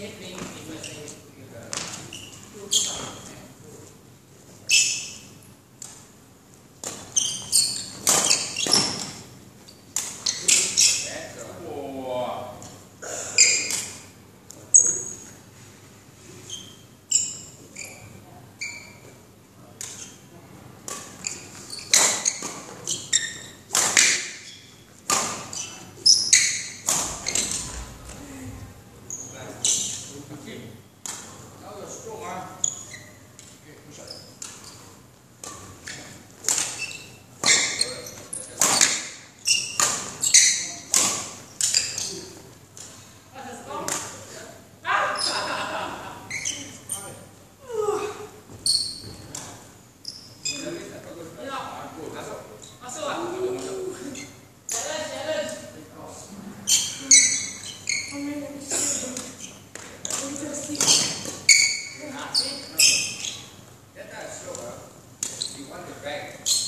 hit me. Okay, now. Right.